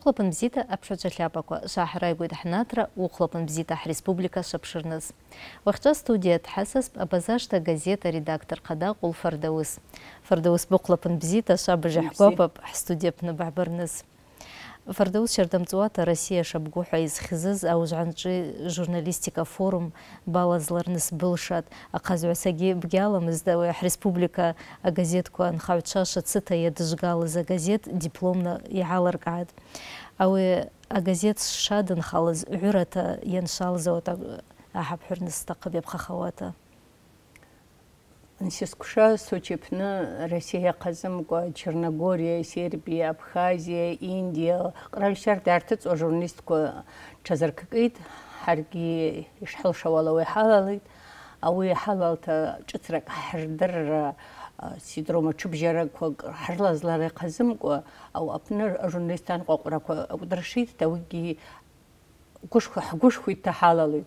Шықлапын бзита апшача шляпаква шахрайгуид хнатра ухлапын бзита республика шапшырныз. Вақча студия тхасасп абазашта газета редактор қада қул фардауыз. Фардауыз бұқлапын бзита шабы жахкопап студия пны бахбарныз фардауз шардамҵуата россия шабгу ҳәа изхьзыз аужәанҿы журналистика форум балазларныс былшат Республика бгьаламызт ҳреспублика агазетква анхаҩцәа шацыта за газет дипломна иҳалыркааит ауи агазет сша дынхалыз гӏвырата ианшалыз ауат аҳабхӏвырныс зҭахъып иапхахауата сискуша сочепна россия қазым го черногория сербия абхазия индия қралшар дарты цо журналист го чазаркит харги ишхал шавала ва халалит ауи халалта чытра хардар сидрома чубжара го харлазлара қазым го ау апна журналистан го қора го удрашит тауги гушху гушху ита халалит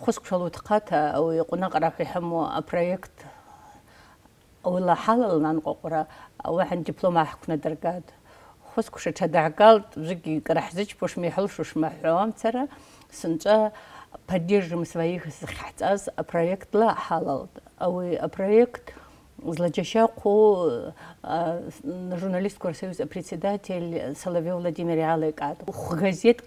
хускшал утхъата ауи къунакъара-хӏва йхӏыму апроект ауила хӏалалын анкъвакъвра ауахӏан диплом гӏахӏквнадыргатӏ хускша тшадагӏгалтӏ бжвыгьи кӏара хӏзычпуш йхӏылшуш ма хӏгӏвамцара сынчӏва поддержим своих а зхьхӏцӏаз апроектла хӏалалтӏ ауи апроект Злачащаку журналист Корсоюза председатель Соловьев Владимир Ялыкат. Газет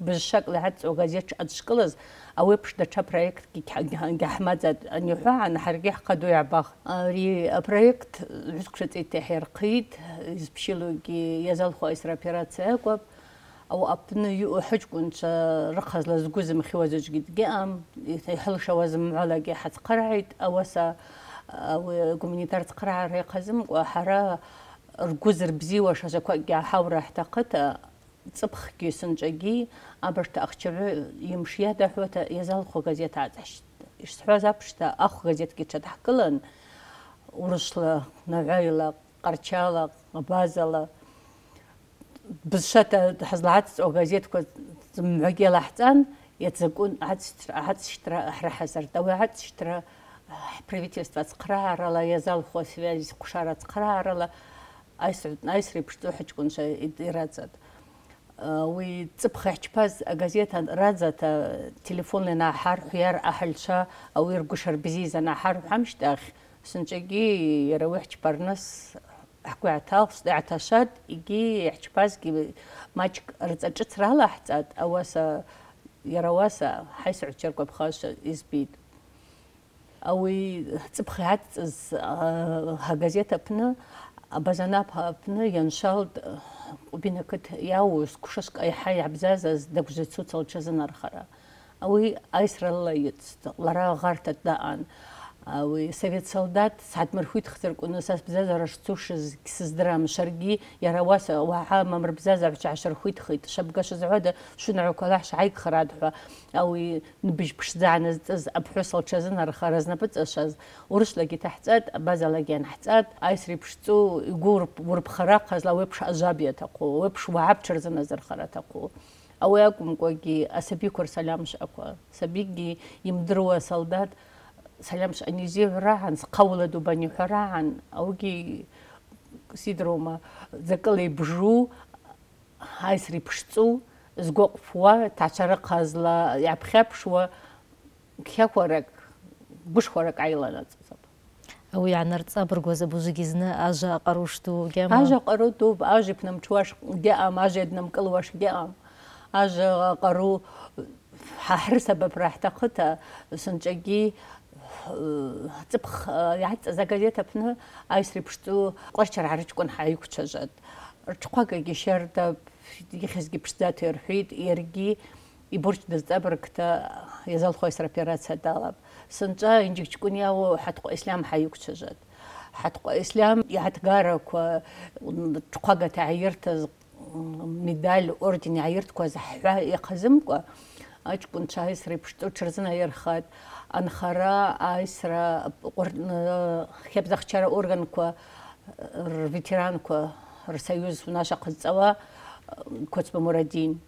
بشكل حتى وغزيتش أدشكلز أو يبشد تا بروجكت كي كان جحمد زاد نيوها عن حرقي حقدو يعبخ ري بروجكت عزكشت إتحير قيد يزبشيلو كي يزال خو إسرا بيراتسيا كوب أو أبن يو حج كنت رخص لزجوز مخوازج جد جام يحل شواز على جي حد قرعت أو سا أو كومينيتار تقرع ريقزم وحرا رجوز ربزي وشاشة كوك جا حاور احتقت цыпх кюсэнчэги абарта ахчэвэ имшия дахвата язал хо газета ачэш ишсэваз апшта ах газет кичэ дахкылын урышлы нагайла арчала базала бызшата хазлат о газет ко цымгэла хцан яцэкун ач ачтра храхазар дава ачтра правительство цхраарала язал хо связь кушара цхраарала айс айс репшту хэчкун ша идирацат آه، وی تبخچ پز گزیتا رازتا تلفون لنا حر خيار أهل شا أو يرقشر بزيز أنا حر حمش داخ سنجي يروحش برنس حكو عتاغ اعتشاد يجي يحجباز كي ماجك رتجت رالا حتى أواسا يرواسا حيث عجرق بخاش يزبيد أو تبخيات آه، هجازيتا بنا أبزانا بنا ينشال قبينا كت ياوس كشسك أي حي عبزازز دكجت سوتسل تشزنا رخرا أوي أيسر الله يتست لرا غارتت داان ауи совет солдат сгӏатмырхвит хцыркӏвну са сбзазара шцушыз гьсыздырам шаргьи йара ауаса уагӏа мамыр бзазагӏвчва гӏашырхвитхитӏ шабгашвызгӏвада швынагӏвквала хӏшгӏайгхратӏхӏва ауи нбыжь пшдза гӏаназцӏыз апхӏвыс лтшазынархара знапӏыцӏашваз урышвлагьи тахӏцӏатӏ базалагьи анхӏцӏатӏ айсри пшцӏу йгвы уырпхарахъазла ауепш ажваб йатахъу ауепш уагӏа птшырзыназырхара атахъу ауи акӏвымкӏвагьи асабиква рсальам швъаква сабикӏгьи йымдыруа солдат سلامش أنيزي راعن قولة دوباني حراعن أوجي سيدروما ذكلي بجو هاي سري بشتو زقوق فوا تعشرق هزلا يعبخاب شو كيا خورك بش خورك قروشتو جام قروتو جام جام قرو цэпх яц загадет апны айсри пшту квачар арчкун хайкчажат рчквагэги шерда ихэзги пшдат эрхит эрги и борчда забркта язалхойс операция далап сынча инжикчкун яу хатква ислам хайкчажат хатква ислам ятгарак чквага таайрта медаль ордени айрткваз хва яхзымква ачкун чайс репшту чрзна ярхат анхара айсра хебзахчара органква ветеранква союз наша кызцава коцба мурадин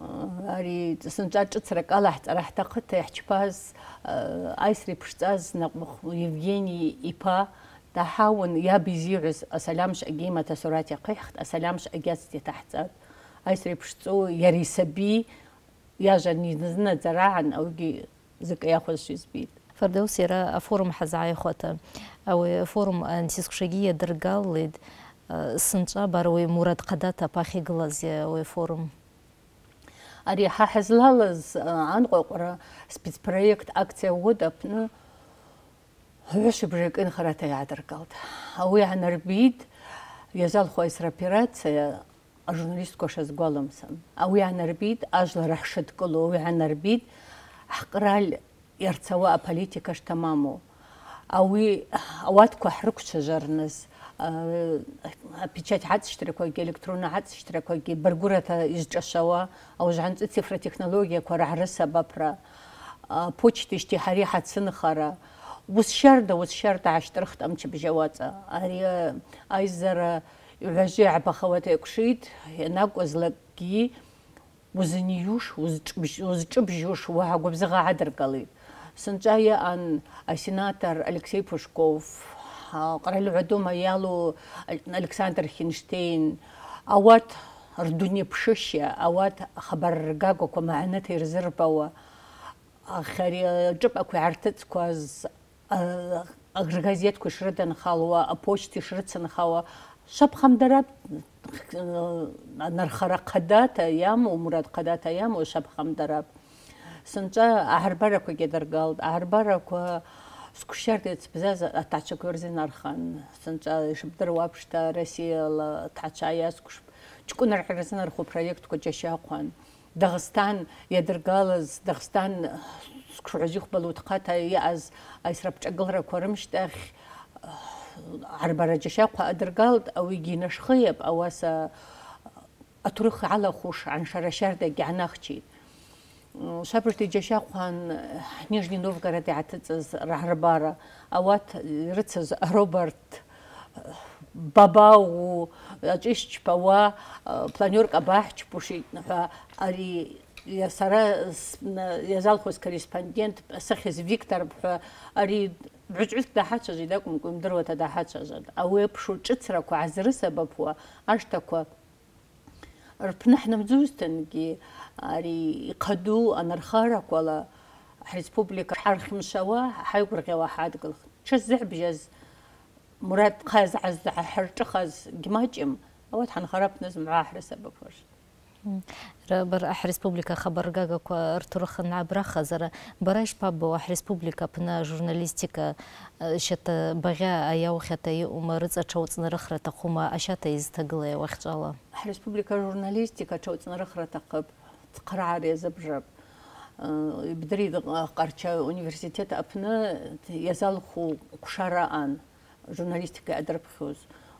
ари сынчачцра калахцара хтахт яччпас айсри пшцаз нақмух евгений ипа тахаун я бизирс асаламш агима тасурати қихт асаламш агасти тахцат айсри пшцу ярисаби я же не знаю зараан ауги ზკე ახვესვის ბით ფერდოუსი რა ფორუმ ხაზაი ხოთა აუ ფორუმ ანტისკშეგია დერგალიდ სნცა ბაროი მურად ყადათა ფახიგლაზე აუ ფორუმ ari ha hazlalas an qoqra spits proyekt aktsia wodapna hoyashi brekin kharata yadrgald awi anarbit yazal kho is operatsiya a jurnalist ko shas golamsan awi anarbit ajla rakhshat kolo awi anarbit ҳқраль иарцауа аполитика штамаму ауи ауатква хӏрыквчважварныс апечать гӏацӏщтраквагьи электрона гӏацӏщтраквагьи баргурата йызшӏашвауа ауажвгӏанцӏы цифра технологияква ргӏарысабапра почтищти хӏари хӏацынхара усщарда усщарда гӏащтӏырхтӏ амчыбжь ауацӏа ари айззара гӏважвы йгӏбахауата йакӏвшитӏ йанакӏвызлакӏгьи узыниюш, узҿыбжьуш уаҳа гәабзыӷа ҳадыркалеит. Сынцәа иҟан асенатор алексей Пушков, ҟаралыҳәа дума иалоу Александр Хинштейн, ауат рдунеиԥшышьа, ауат хабарргагақәа маҳанаҭа ирзырбауа, ари аҿыпақәа э, иаарҭыҵқәаз, э, агргазеҭқәа ишрыдынхалуа, апочта ишрыцынхауа, шапхамдарап ნარხარაკადათ აიამ უმრატყადათ აიამ ოშაფხამდარა სანჭა აჰარბარაკვე გედარგალდ აჰარბარაკვე სკუშერდეც ბზაზ ატაჩა გორზე ნარხან სანჭა შიბდრ ვაფშტა რესიელ ტაჩაია სკუშ ჩკუნარ ხერზე ნარხო პროექტ კოჭაში აყვან დაღესტან ედერგალს დაღესტან სკუშერი ხბლუთ ყათაი აზ აისრაბჭაგლრა ქორმშტახ عربرجشا قادرقالد او يجينا شخيب او اترخ على خوش عن شرشار دقي عناخشي شابرتي جشا قان نيجني نوفغراد عتز رهربارة اوات رتز روبرت بابا و اجيش باوا بلانيورك اباحش بوشي نحا اري يا سارة يزال خوز كوريسبوندنت سخيز فيكتور اري بعجعلت داحات جدا كم كم دروا تداحات جدا أو يبشو تشترا كو عزر سبب هو أشتا كو ربنحنا مزوستن كي أري قدو أنا رخارك ولا حريسبوبليكا حار خمشوا حيقر غيوا حاد قلخ تشزع بجز مراد قاز عز حرج قاز جماجم أو تحن خربت نزم عاحر سبب هوش бара республика хабаргага ртурахана брахазара бараш пабо республика пна журналистика шата багя аяухата и умарыца чауцнарахра тахума ашата из таглая вахчала республика журналистика чауцнарахра тахып тқраре забжаб бдрид қарча университет апна язалху ан журналистика адрапхюз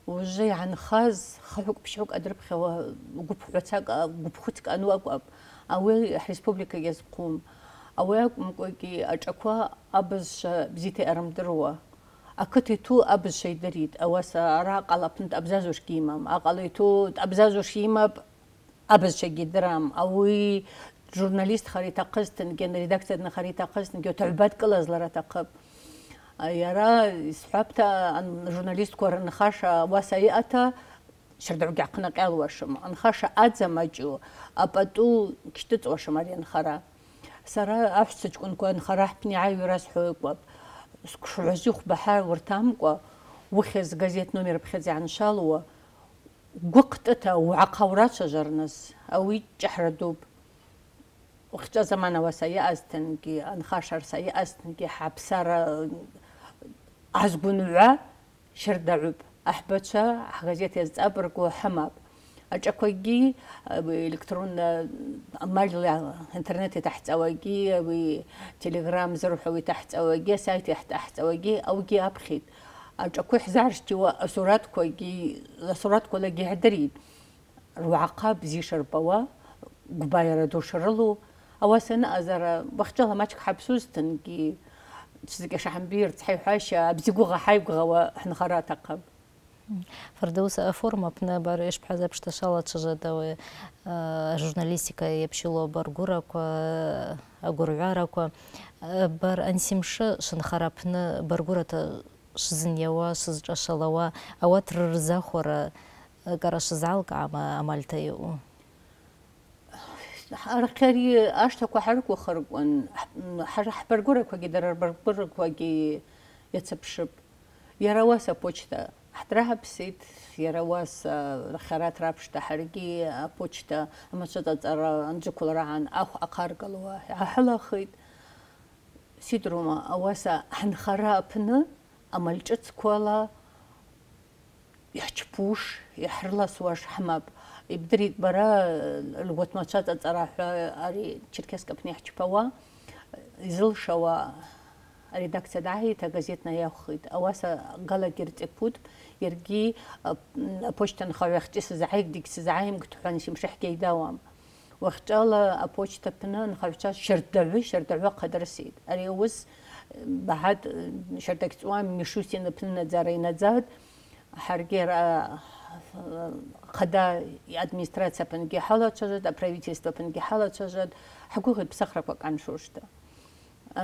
وجي عن خاز خلوك بشوك أدرب خوا وجوب حتاك وجوب خدك أنواق أب أوي ريسبوبليكا يزقوم أوي مكوكي أجاكوا أبز بزيتي أرم دروا أكتي تو أبز شي دريد أواس راق على بنت أبزازوش كيمام أقالي تو أبزازوش يمب أبز شي درام أوي جورناليست خريطة قستن جن ريداكتر خريطة قستن جو تعبات كلاز لرا تقب აი არა სხვათა ან ჟურნალისტკო რენ ხაშა ვასაი ათა შერდოგი აქნა ყელვაშო ან ხაშა აძამაჭო აპატუ ქიტო წვაშო მარიან ხარა სარა აფსეჭკუნ კონ ხარა ფნი აივრას ხოიკვაბ სკუშვაზი ხბაჰა ვრთამკვა ვხეს გაზეთ ნომერ ფხეზი ანშალო გუყტთა ვაყავრაცა ჟარნას აუი ჭაჰრადუბ ხჭა ზამანა ვასაი აზთენკი ან ხაშარსაი აზთენკი ჰაბსარა азгәынҩа шьардаҩуп, аҳбацәа ҳгазеҭ иазҵабыргу ҳамап. Аҿақәагьы електронна амалла интернет иҭаҳҵауагьы, уи телеграм зырҳәо иҭаҳҵауагьы, асайт иаҳҭаҳҵауагьы, аугьы аԥхьеит. Аҿақәа ҳзааршьҭиуа асураҭқәагьы, асураҭқәалагьы ҳдырит. Руаҟа бзи шырбауа, гәбаиара ду шрылоу, ауаса анаҟазара, уахҷала маҷк ҳаԥсузҭынгьы, تشزق شحنبير تحي حاشا بزقوغا حيبقغا وحنا خراتا قب Фардауса аформа пне бар еш пхаза пшташала чыжа дауы журналистика епшило бар гураква агурвяраква бар ансимшы шынхарапны бар гурата шызыньяуа шызчашалауа ауа трырзахора кара шызалка ама амальта иу. ხარხერი აშთაკვა ხარკვა ხარკვან ხარ ხარბურკვა კიდე რბურკვა კი ეცებშებ ირავასა პოჩტა ხტრაჰაბსით ირავას ხარათ რაფშტა ხარგი პოჩტა ამაცოდა წარა ანჯკულრან აჰ აყარგლოა ახლახით სიტრომა ავასა ხან ხარაფნ ამალჭც ყოლა ячпуш яхрлас ваш хамаб ибдрит бара лгот мачата цараха ари черкескапни ячпава изылшава редакция дахи та газетна яхыт аваса гала гертепут ерги почтан хавахтис заик дикс заим гутхан шимшах кейдавам вахтала апочта пнан хавча шердави шердава кадрсид ари ус бахад шердакцуа мишусин пнан зарайна зад ჰარგერ ხდა ადმინისტრაცია პენგი ჰალოჩაჟა და პრევიცისტო პენგი ჰალოჩაჟა ჰგუღი ფსახრაკვა კანშურშდა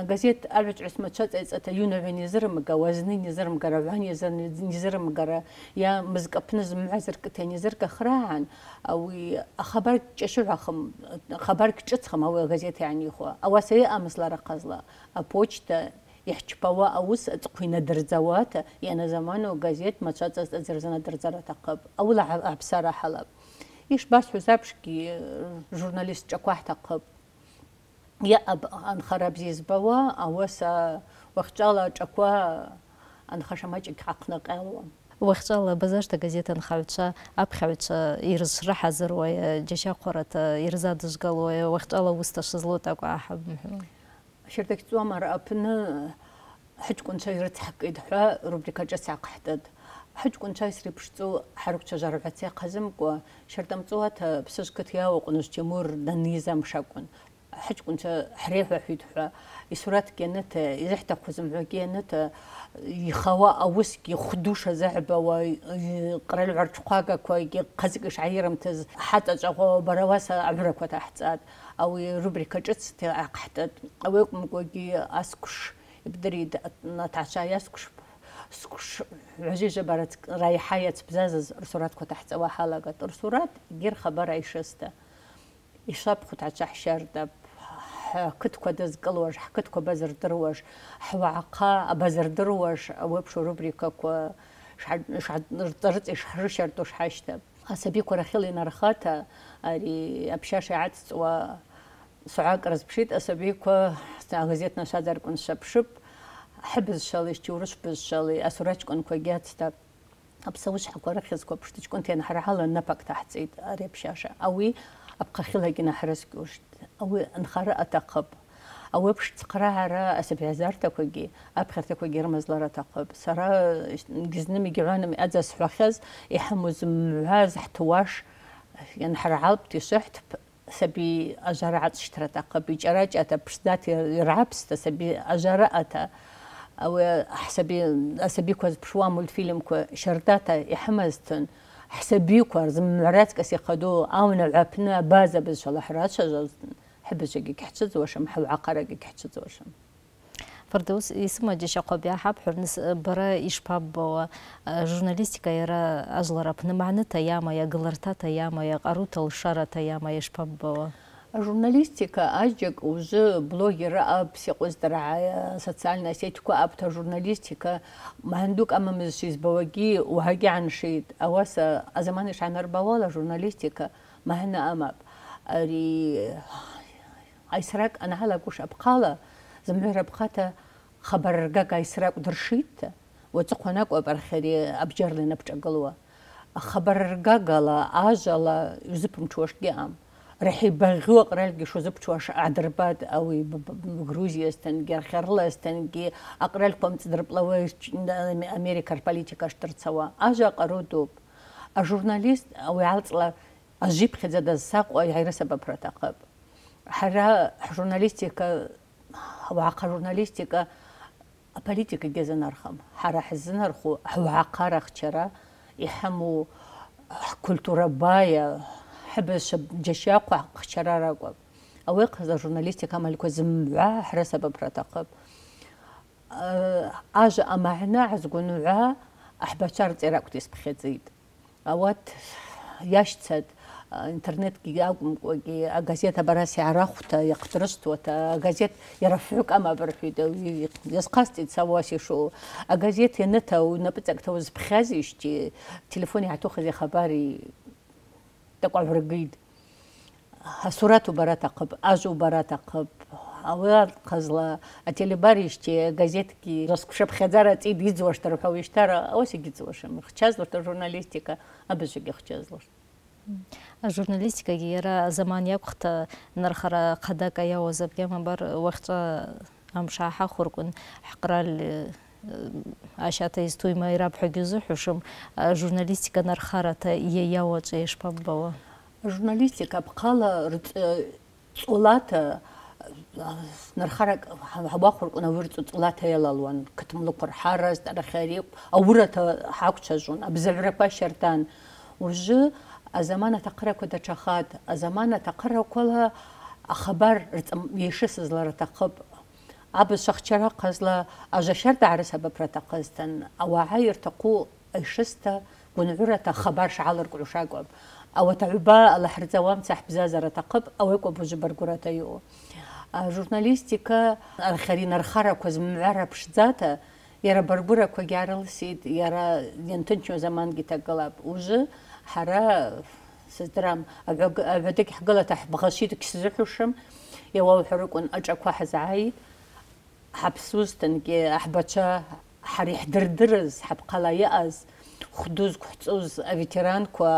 газет арвечрес моча цецата юневенизрм гавазнинизрм гаравянизрм гара я мзкапныз мазркатенизр кахран ауи хабар чешрахм хабар кчцхам ауи газет яни хо ауасе амслара казла а почта يحجبوا أوس تقوينا درزوات يعني زمانه غازيت ما تشاتس أزرزنا درزرة تقب أو لعب بصراحة لب إيش بس حسابش كي جورناليست جاكواح تقب يا أب أن خراب زيزبوا أوس وقتالا جاكوا أن خشماجك عقنا قاوم وختال بزاشت газетан хавча апхавча ирзшраха зруя джешахурата ирзадзгалоя вختала уста шизло таква أحب შერდეგ წუამარ აფნ ჰჭკუნჩა ირცაკიდ ხა რუბრიკაჭა საყაჰდად ჰჭკუნჩა ის რიფშწუ ჰარუკჩა ჟარგაცია ყაზიმ ყო შერდამწუათ ფსუშკეთია ოყნუშ ჩემურ და ნიზამ შაკუნ حج كنت حريفة في دحرة يسرات كانت يزحت كوزم كانت يخوا أوسك يخدوش زعبة ويقرأ العرج قاقا كوي قزق شعير متز حتى جاقو براواسا عمرك وتحتاد أو روبريكا جتس تحتاد أو يقوم كوي أسكش يبدري نتعشى يسكش سكش عزيزة بارت رايحة بزاز رسورات كو تحت وحالة رسورات غير خبر عيشستا يشاب خو تعشى حشار دب ҳқыҭқәа дызкылуаш, ҳқыҭқәа базырдыруаш, ҳуаҟа базырдыруаш ауеиԥш рубрикақәа шҳарҵарыҵ ишҳрышьартәу шҳашьҭап. асабиқәа рахьыла инархата ари аԥшьаша иацҵуа соҳак рызԥшит асабиқәа агазеҭ нашаз аркәынцәа ԥшып ҳыбызшалеи шьҭиурышбызшалеи асураҷкәынқәагьы ацҭап аԥсаушҳақәа рыхьызқәа ԥштыҷкәынҭ ианҳарҳалан напак ҭаҳҵеит ари аԥшьаша ауи апҟахьылагьы наҳрызгьушт او نخرا اتقب او بش على أسبع زار تكوجي ابخر تكوجي رمز لرا تقب سرا جزنمي جعونم ادز حوخز يحمز معاز حتواش يعني حرعب تشحت سبي أجرعت شترتا قبي جراج أتا بشدات يرعبست تسبي أجرأتا أو أحسبي أسبي كوز بشوام الفيلم كو شرداتا يحمزتن حسبي كوز مراتك كسي قدو أو نلعبنا بازا بزشال شجزتن حبش جيك حتشز وشم حل عقارة جيك حتشز وشم فردوس اسمه جيش قبيا حب حرنس آه، برا إيش باب بوا آه، جورناليستيكا يرا أجلر أبن معنى تياما يا غلرتا تياما يا غروتا الشارة تياما إيش باب بوا جورناليستيكا أجيك وز بلوجر أب سيقوز درعا سوسيالنا سيتكو أب تا جورناليستيكا مهندوك أما مزشيز بواجي وهاجي عن شيد أواسا أزمانش عن أربوالا جورناليستيكا مهنا أمب أري აისრაკ ანალაგუშაბ ხალა ზმერაბ ხათა ხაბარ გაგაისრაკ დრშით ვოცხონა ყვარხედი აბჯარლენა ბჭაგლოა ხაბარ გაგალა აჟალა ზიფუმ ჩუაშკი ამ რეჰი ბაღი ვაყრალგი შოზე ბჭუაშ ადრბად აუი გრუზიასთან გერხერლასთან კი აყრალ კომწდრპლავა ამერიკარ პოლიტიკაშ ტრცავა აჟა ყროდუბ ა ჟურნალისტ აუი ალწლა აჟიფხედა და საყვა აი რა საბაფრათ ახებ ჰრა ჟურნალისტიკა ვაყა ჟურნალისტიკა პოლიტიკა გეზანარხამ ჰრა ჰზნარხუ ვაყარახჩრა იჰმუ კულტურა ბაია ჰბეშა ჯეშიაყვა ხჩრარაყვა ავე ყაზა ჟურნალისტიკა მალიქო ზმვა ჰრა საბაბრატაყვ აჟ ამაჰნა აზგუნუა აჰბაჩარ წერაკვთის ფხეძით ავათ яшцат ინტერნეტ კი აკი გაზეთ აბარასე არ ახვდა ეხტროს თუთა გაზეთ ერაფუკამ აბრფიდა ეს ხასტიც სავაში შო ა გაზეთ ენეთა უნაპეცაკთა უზ ფხაზიშჩი ტელეფონი ათოხეზე ხაბარი და ყალბრგიდ ასურათ უბარათაკბ აზუ უბარათაკბ ავერ ხაზლა ატელებარიშჩი გაზეთკი როскუშებ ხეძარა წიდი ძვაშტაროქავიშტარა ოსი გიძვაშემ ხჩაზლო ჟურნალისტიკა აბეშიგი ხჩაზლოშ журналистика гера заман якухта нархара қадак аяозып гема бар уақытша амшаха хуркун хақрал э, ашата из туйма ираб хагюзу хушым журналистика нархарата еяуача ешпаббава журналистика бқала э, цулата э, нархарак хабахуркун авырцу цулата ялалуан кытымлыкур хараз тарахари ауырата хакчажун абзалрапа шартан уже ئەزەمانە تەقرەکو دەچەخات ئەزەمانە تەقرە کۆڵە خەبەر یشسز لەرە تەقب ئابز شەخچەرە قەز لە ئەژەشەر دارسە بەپرەتە قەزتن ئەوەها یرتەقو ئەیشستە گونعورەتە خەبەر شعاڵر گروشاگوم ئەوە تەعوبە لە حرزەوام چەح بزازەرە تەقب ئەوەی کۆ بژ بەرگورەتەیەوە. ژورنالیستیکە ئەخەری نرخەرە کۆز معرە پشتزاتە یارە بەرگورە کۆگیارەڵسیید یارە یەنتن چۆ زەمان گیتە گەڵاب وژە хара сыздырам аҳәадагь ҳгылата ҳбӷашит гьсзыҳәушам иауалҳәарыкәын аҿақәа ҳазааит ҳаԥсузҭангьы аҳбацәа ҳара иаҳдырдырыз ҳапҟала иаҟаз хәдуз қәҳҵоз аветеранқәа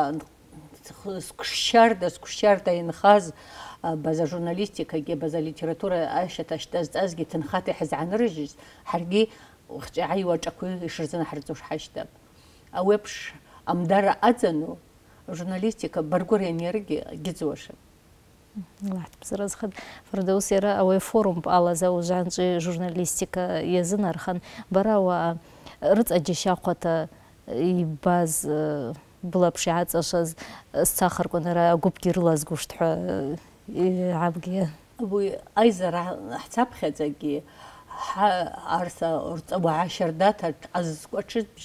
сқәшьарда сқәшьарда инхаз база журналистикагьы база литература ашьаҭа шьҭазҵазгьы ҭынхата иҳазааныржьыз ҳаргьы хҿаҳаиуа аҿақәа ишырзынаҳарҵоу шҳашьҭап ауеиԥш амдара адзану журналистика баргур энергия гьыӡуашам лаҳҭбзаразхад фырдаус иара журналистика архан,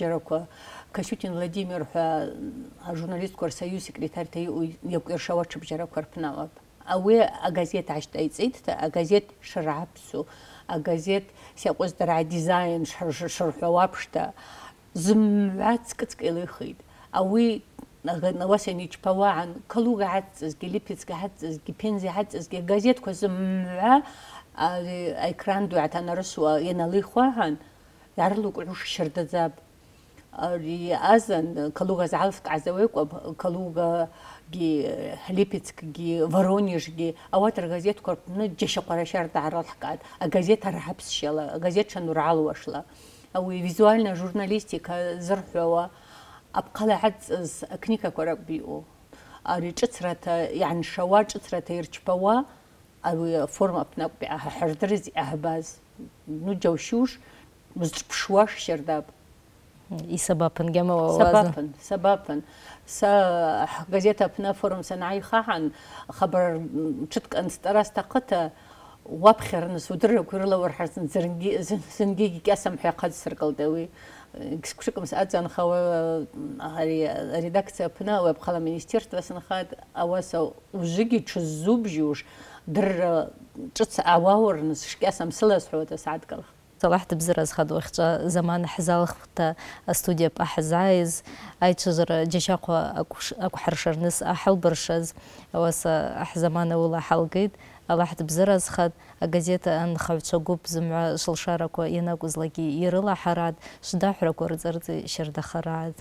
კაშუტინ ვლადიმირ ჟურნალისტ კორსაიუს სეკრეტარი იაკერშავა ჩუბჟარა ქორფნავა აუე აგაზიეთ აშტაიცით აგაზიეთ შრაფსუ აგაზიეთ სიაყოს და რა დიზაინ შრშრშოვაფშტა ზმვაცკცკილიხით აუე ნავასენიჩ პავან კლუგაც გილიფიც გაც გიფენზი ჰაც გაზიეთ ქოზმა აი ეკრანდუ ათანარსუა ენალიხვან ярлуკუ შრდაძაბ ari azan kaluga zalfk azawek kaluga ги хлипецк ги воронеж ги аватар газет корпны джеша парашар даралхкат а газета рапсшела газет шанурал вошла а у визуальная журналистика зерхева абкалахат книга кораб био а ричцрата яни шава чцрата ирчпава а форма пнак ба хардриз ахбаз ну джаушуш мзпшуаш шердаб İsabapın gama o Sabapın, sabapın. Sa gazeta pna forum sanayı khahan haber çıtk anstaras taqata وابخر نسودر كورلا ورحر سنزرنجي سنجي كاسم حقد سرقل دوي كسكشك مسأت أن خوا هري редакция пна وب خلا министерство سنخاد أواسا وجيجي تشزوب جوش در تشتس أواور نسش كاسم سلس حوتا سعد كالخ طلعت بزرز خد وقتا زمان حزال خطة استوديا بأحزايز أي تجر جشاقو أكو حرشر نس أحل برشز وس أح زمان ولا حلقيد ألحت بزرز خد أجازيتا أن خوتشا جوب زمع شلشارة كو يناكو زلاقي يرلا حراد شداحرة كو رزرزي شردا خراد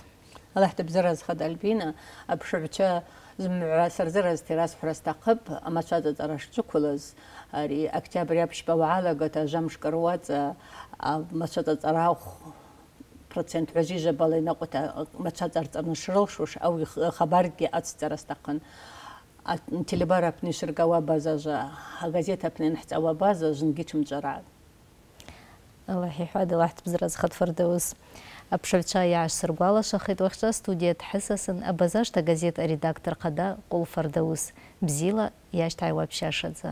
ألحت بزرز خد ألبينا أبشعتشا زمع سرزرز تراس حرس تقب أما شادة أرش تكولز ари октиабр аԥшьба уаалагоит ажамш каруаҵа мацәаҵаҵарахә процент ҳәазижабала инаҟәеит мацәаҵарҵаны шрылшуш ау ихабаргьы ацҵара сҭахын ателебар апны ишыргауа базажа агазет апны инаҳҵауа база зынгьы ҽымҵәараа Аллах иҳәада Аллаҳ дбзразхат фардауз. Аԥшаҩцәа иаашсыргәалашахеит уахьча студиа дҳысасын абазашта газет аредактор хада Ҟул Фардаус бзила иашьҭааиуа ԥшьашаӡа.